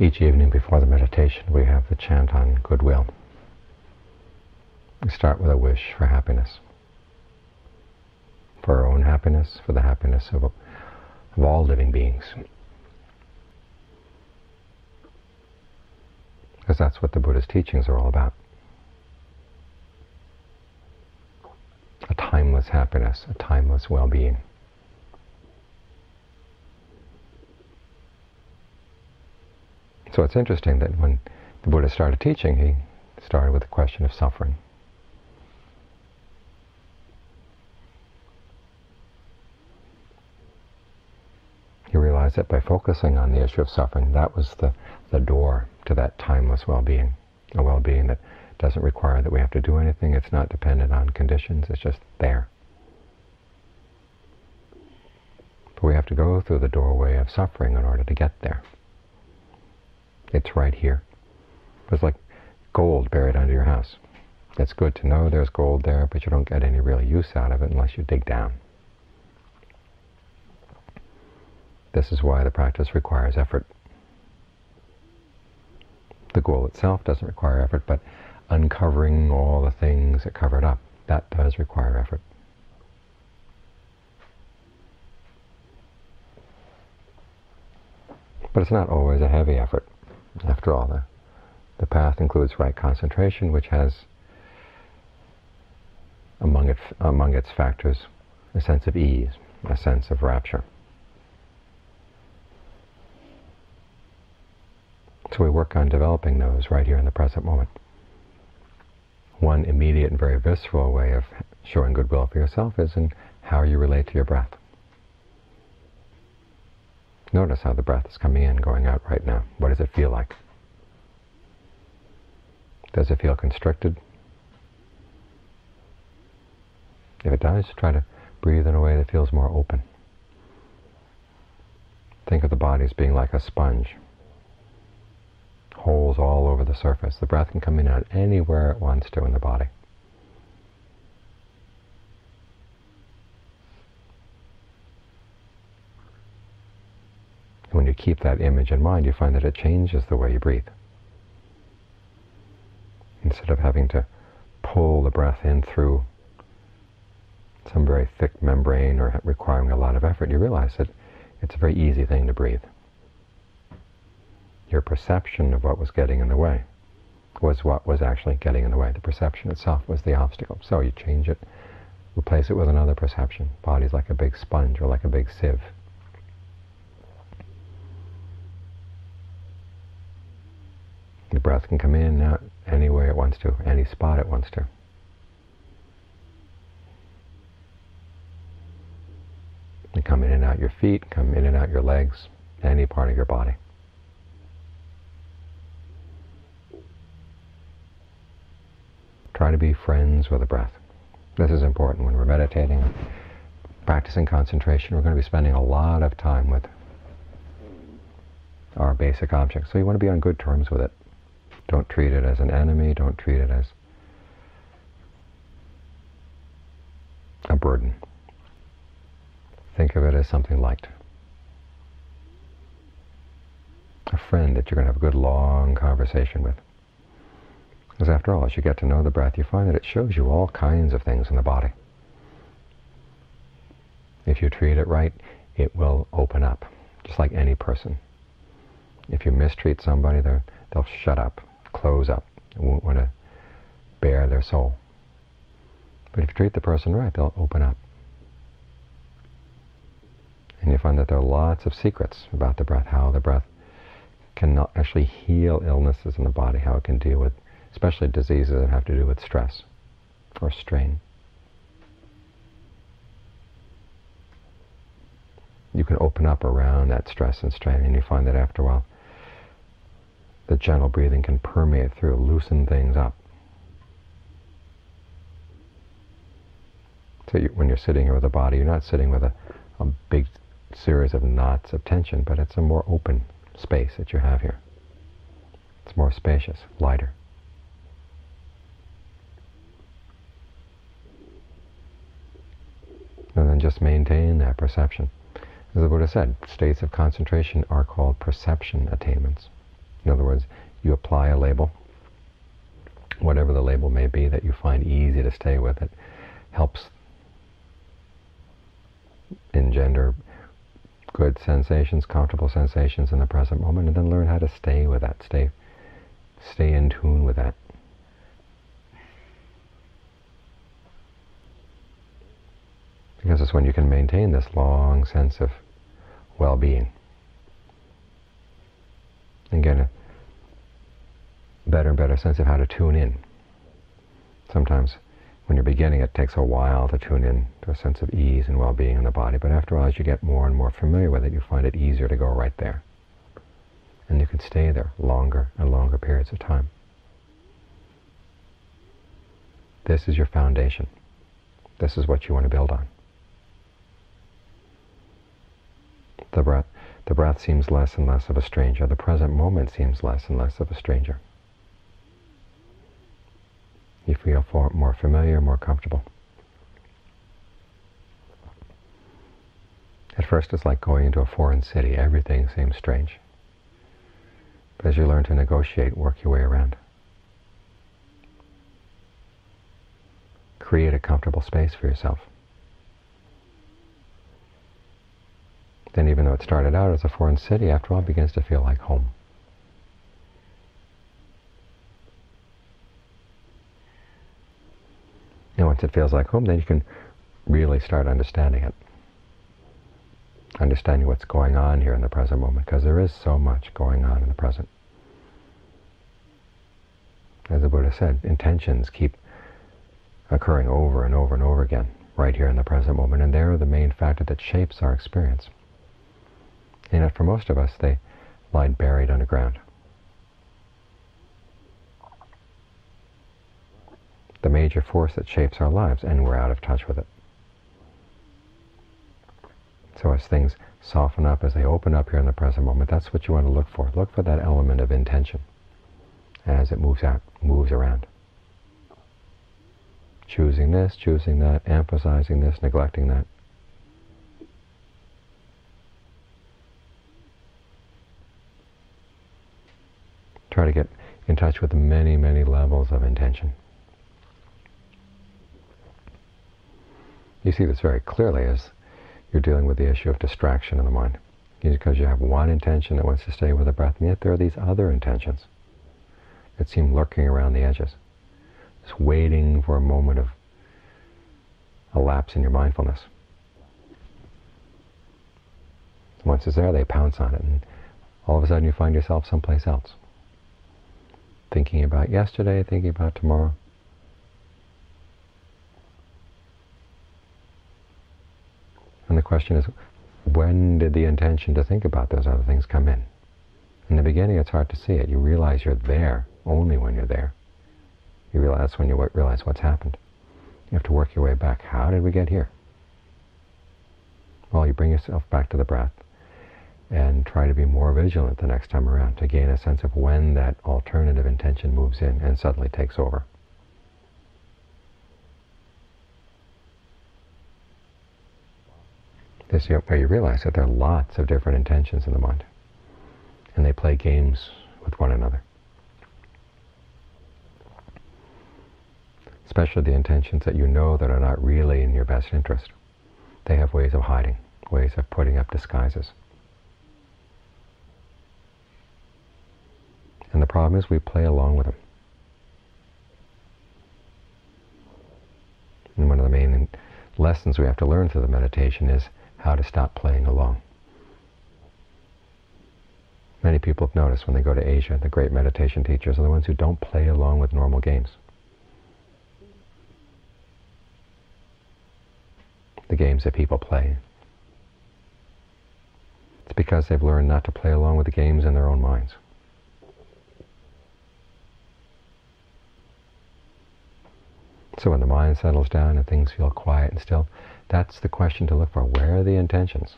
Each evening before the meditation, we have the chant on goodwill. We start with a wish for happiness. For our own happiness, for the happiness of, of all living beings. Because that's what the Buddha's teachings are all about. A timeless happiness, a timeless well-being. So it's interesting that when the Buddha started teaching, he started with the question of suffering. He realized that by focusing on the issue of suffering, that was the, the door to that timeless well-being, a well-being that doesn't require that we have to do anything, it's not dependent on conditions, it's just there. But we have to go through the doorway of suffering in order to get there. It's right here. It's like gold buried under your house. It's good to know there's gold there, but you don't get any real use out of it unless you dig down. This is why the practice requires effort. The goal itself doesn't require effort, but uncovering all the things that cover it up, that does require effort. But it's not always a heavy effort. After all, the, the path includes right concentration, which has among, it, among its factors a sense of ease, a sense of rapture. So we work on developing those right here in the present moment. One immediate and very visceral way of showing goodwill for yourself is in how you relate to your breath. Notice how the breath is coming in, going out right now. What does it feel like? Does it feel constricted? If it does, try to breathe in a way that feels more open. Think of the body as being like a sponge. Holes all over the surface. The breath can come in out anywhere it wants to in the body. when you keep that image in mind, you find that it changes the way you breathe. Instead of having to pull the breath in through some very thick membrane or requiring a lot of effort, you realize that it's a very easy thing to breathe. Your perception of what was getting in the way was what was actually getting in the way. The perception itself was the obstacle. So you change it, replace it with another perception. Body's like a big sponge or like a big sieve. The breath can come in out any way it wants to, any spot it wants to. And come in and out your feet, come in and out your legs, any part of your body. Try to be friends with the breath. This is important when we're meditating, practicing concentration. We're going to be spending a lot of time with our basic object. So you want to be on good terms with it. Don't treat it as an enemy. Don't treat it as a burden. Think of it as something light. A friend that you're going to have a good long conversation with. Because after all, as you get to know the breath, you find that it shows you all kinds of things in the body. If you treat it right, it will open up, just like any person. If you mistreat somebody, they'll shut up close up, and won't want to bare their soul. But if you treat the person right, they'll open up. And you find that there are lots of secrets about the breath, how the breath can actually heal illnesses in the body, how it can deal with, especially diseases that have to do with stress or strain. You can open up around that stress and strain, and you find that after a while, the gentle breathing can permeate through, loosen things up. So you, when you're sitting here with a body, you're not sitting with a, a big series of knots of tension, but it's a more open space that you have here. It's more spacious, lighter. And then just maintain that perception. As the Buddha said, states of concentration are called perception attainments. In other words, you apply a label, whatever the label may be that you find easy to stay with. It helps engender good sensations, comfortable sensations in the present moment, and then learn how to stay with that, stay, stay in tune with that. Because it's when you can maintain this long sense of well-being and get a better and better sense of how to tune in. Sometimes when you're beginning, it takes a while to tune in to a sense of ease and well-being in the body. But after all, as you get more and more familiar with it, you find it easier to go right there. And you can stay there longer and longer periods of time. This is your foundation. This is what you want to build on. The breath, the breath seems less and less of a stranger. The present moment seems less and less of a stranger. You feel more familiar, more comfortable. At first it's like going into a foreign city. Everything seems strange. But as you learn to negotiate, work your way around. Create a comfortable space for yourself. Then even though it started out as a foreign city, after all, it begins to feel like home. And once it feels like home, then you can really start understanding it. Understanding what's going on here in the present moment, because there is so much going on in the present. As the Buddha said, intentions keep occurring over and over and over again, right here in the present moment, and they're the main factor that shapes our experience. And for most of us, they lie buried underground. The major force that shapes our lives, and we're out of touch with it. So as things soften up, as they open up here in the present moment, that's what you want to look for. Look for that element of intention as it moves out, moves around. Choosing this, choosing that, emphasizing this, neglecting that. Try to get in touch with many, many levels of intention. You see this very clearly as you're dealing with the issue of distraction in the mind. Because you have one intention that wants to stay with the breath, and yet there are these other intentions that seem lurking around the edges. Just waiting for a moment of a lapse in your mindfulness. Once it's there, they pounce on it, and all of a sudden you find yourself someplace else thinking about yesterday, thinking about tomorrow. And the question is, when did the intention to think about those other things come in? In the beginning, it's hard to see it. You realize you're there only when you're there. You realize that's when you realize what's happened. You have to work your way back. How did we get here? Well, you bring yourself back to the breath and try to be more vigilant the next time around to gain a sense of when that alternative intention moves in and suddenly takes over. This is you realize that there are lots of different intentions in the mind, and they play games with one another. Especially the intentions that you know that are not really in your best interest. They have ways of hiding, ways of putting up disguises. And the problem is we play along with them. And one of the main lessons we have to learn through the meditation is how to stop playing along. Many people have noticed when they go to Asia, the great meditation teachers are the ones who don't play along with normal games. The games that people play. It's because they've learned not to play along with the games in their own minds. So when the mind settles down and things feel quiet and still, that's the question to look for. Where are the intentions?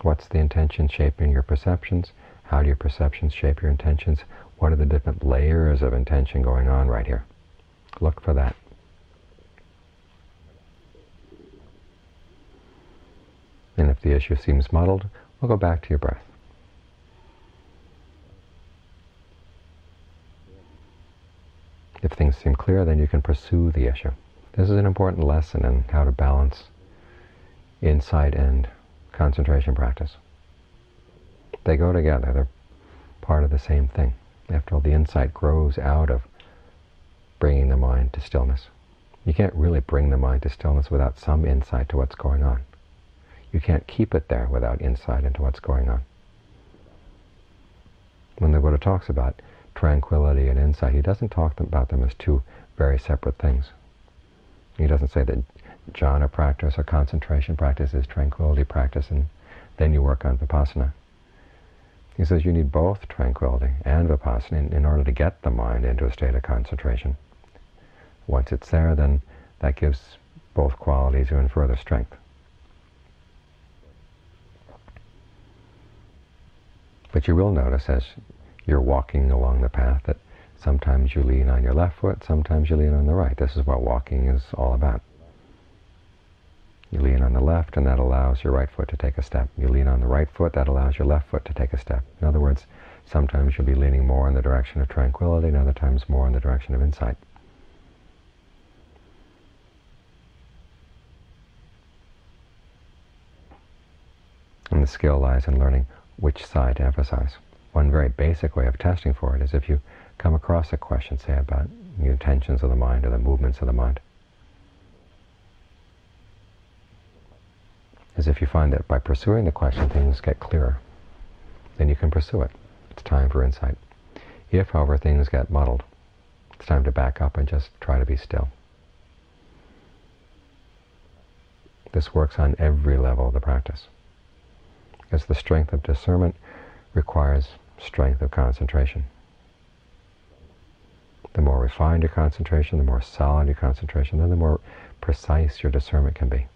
What's the intention shaping your perceptions? How do your perceptions shape your intentions? What are the different layers of intention going on right here? Look for that. And if the issue seems muddled, we'll go back to your breath. Things seem clear, then you can pursue the issue. This is an important lesson in how to balance insight and concentration practice. They go together. They're part of the same thing. After all, the insight grows out of bringing the mind to stillness. You can't really bring the mind to stillness without some insight to what's going on. You can't keep it there without insight into what's going on. When the Buddha talks about tranquility and insight, he doesn't talk about them as two very separate things. He doesn't say that jhana practice or concentration practice is tranquility practice and then you work on vipassana. He says you need both tranquility and vipassana in, in order to get the mind into a state of concentration. Once it's there, then that gives both qualities even further strength. But you will notice as you're walking along the path that sometimes you lean on your left foot, sometimes you lean on the right. This is what walking is all about. You lean on the left, and that allows your right foot to take a step. You lean on the right foot, that allows your left foot to take a step. In other words, sometimes you'll be leaning more in the direction of tranquility, and other times more in the direction of insight. And the skill lies in learning which side to emphasize. One very basic way of testing for it is if you come across a question, say about the intentions of the mind or the movements of the mind, is if you find that by pursuing the question things get clearer, then you can pursue it. It's time for insight. If, however, things get muddled, it's time to back up and just try to be still. This works on every level of the practice because the strength of discernment requires strength of concentration. The more refined your concentration, the more solid your concentration, then the more precise your discernment can be.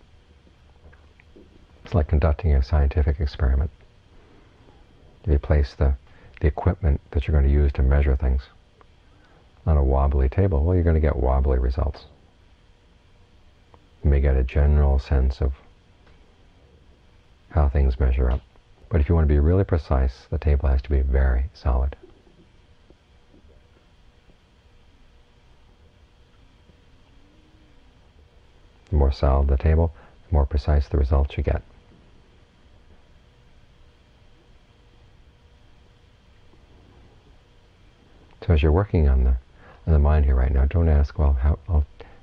It's like conducting a scientific experiment. If you place the, the equipment that you're going to use to measure things on a wobbly table, well, you're going to get wobbly results. You may get a general sense of how things measure up. But if you want to be really precise, the table has to be very solid. The more solid the table, the more precise the results you get. So as you're working on the on the mind here right now, don't ask, well, how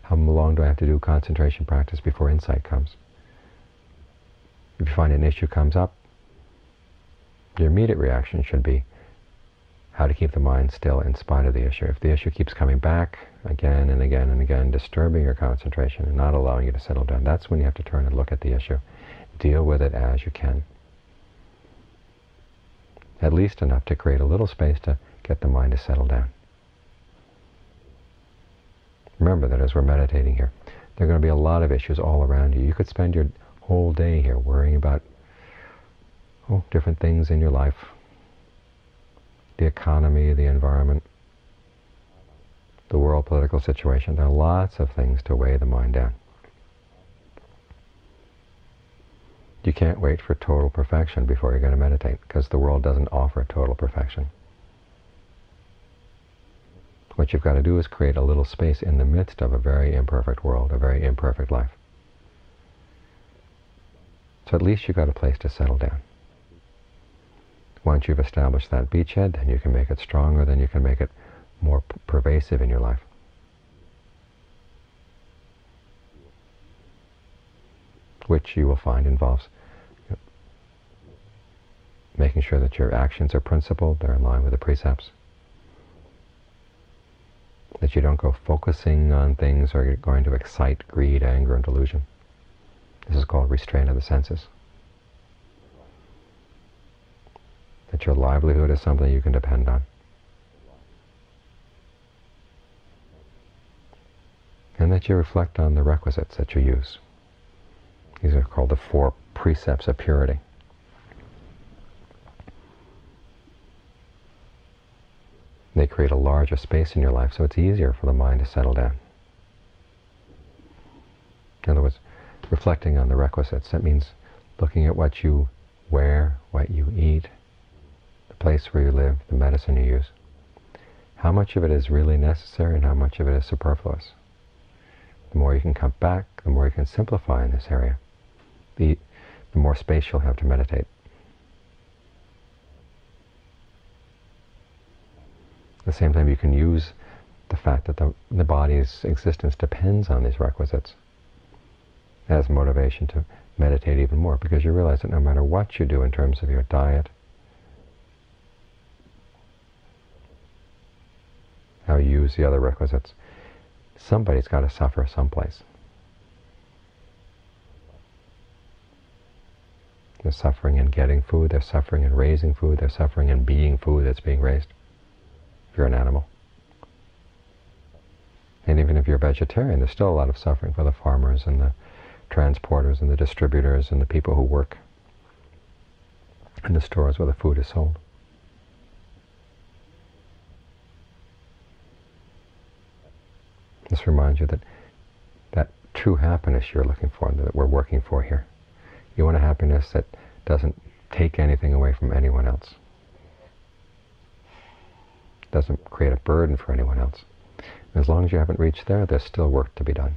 how long do I have to do concentration practice before insight comes? If you find an issue comes up, your immediate reaction should be how to keep the mind still in spite of the issue. If the issue keeps coming back again and again and again, disturbing your concentration and not allowing you to settle down, that's when you have to turn and look at the issue. Deal with it as you can. At least enough to create a little space to get the mind to settle down. Remember that as we're meditating here, there are going to be a lot of issues all around you. You could spend your whole day here worrying about oh, different things in your life, the economy, the environment, the world political situation. There are lots of things to weigh the mind down. You can't wait for total perfection before you're going to meditate, because the world doesn't offer total perfection. What you've got to do is create a little space in the midst of a very imperfect world, a very imperfect life. So at least you've got a place to settle down. Once you've established that beachhead, then you can make it stronger, then you can make it more pervasive in your life. Which you will find involves making sure that your actions are principled, they're in line with the precepts. That you don't go focusing on things or you're going to excite greed, anger, and delusion. This is called restraint of the senses. That your livelihood is something you can depend on. And that you reflect on the requisites that you use. These are called the four precepts of purity. They create a larger space in your life, so it's easier for the mind to settle down. In other words, reflecting on the requisites. That means looking at what you wear, what you eat, place where you live, the medicine you use. how much of it is really necessary and how much of it is superfluous. The more you can cut back, the more you can simplify in this area, the, the more space you'll have to meditate. At the same time, you can use the fact that the, the body's existence depends on these requisites as motivation to meditate even more because you realize that no matter what you do in terms of your diet, how you use the other requisites, somebody's got to suffer someplace. They're suffering in getting food, they're suffering in raising food, they're suffering in being food that's being raised. If you're an animal. And even if you're a vegetarian, there's still a lot of suffering for the farmers and the transporters and the distributors and the people who work in the stores where the food is sold. This reminds you that that true happiness you're looking for, that we're working for here. You want a happiness that doesn't take anything away from anyone else. Doesn't create a burden for anyone else. As long as you haven't reached there, there's still work to be done.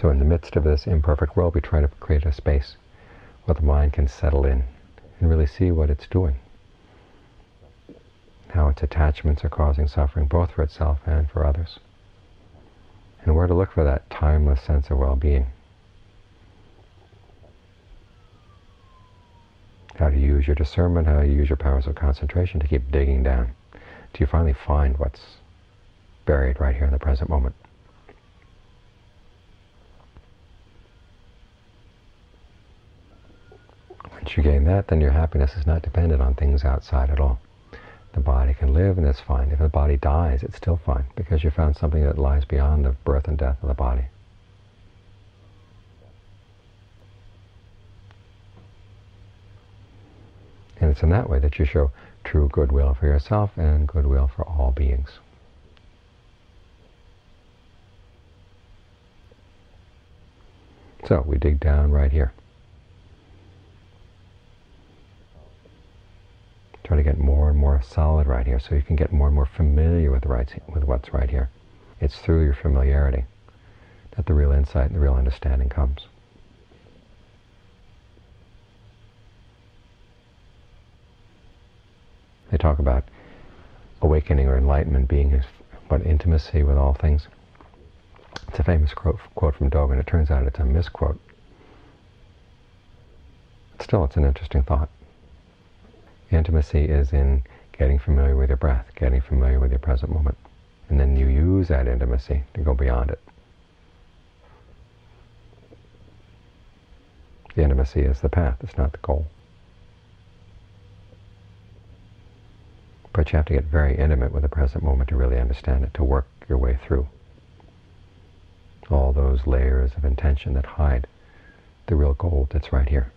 So in the midst of this imperfect world, we try to create a space where the mind can settle in and really see what it's doing. How its attachments are causing suffering, both for itself and for others. And where to look for that timeless sense of well-being. How to use your discernment, how to use your powers of concentration to keep digging down till you finally find what's buried right here in the present moment. Once you gain that, then your happiness is not dependent on things outside at all. The body can live and it's fine. If the body dies, it's still fine because you found something that lies beyond the birth and death of the body. And it's in that way that you show true goodwill for yourself and goodwill for all beings. So we dig down right here. Try to get more and more solid right here so you can get more and more familiar with, right, with what's right here. It's through your familiarity that the real insight and the real understanding comes. They talk about awakening or enlightenment being about intimacy with all things. It's a famous quote, quote from Dogen. It turns out it's a misquote. Still, it's an interesting thought. Intimacy is in getting familiar with your breath, getting familiar with your present moment. And then you use that intimacy to go beyond it. The intimacy is the path, it's not the goal. But you have to get very intimate with the present moment to really understand it, to work your way through all those layers of intention that hide the real gold that's right here.